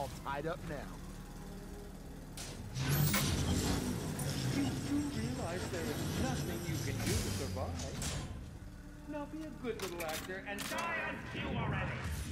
All tied up now. You do realize there is nothing you can do to survive. Now be a good little actor and die on cue already!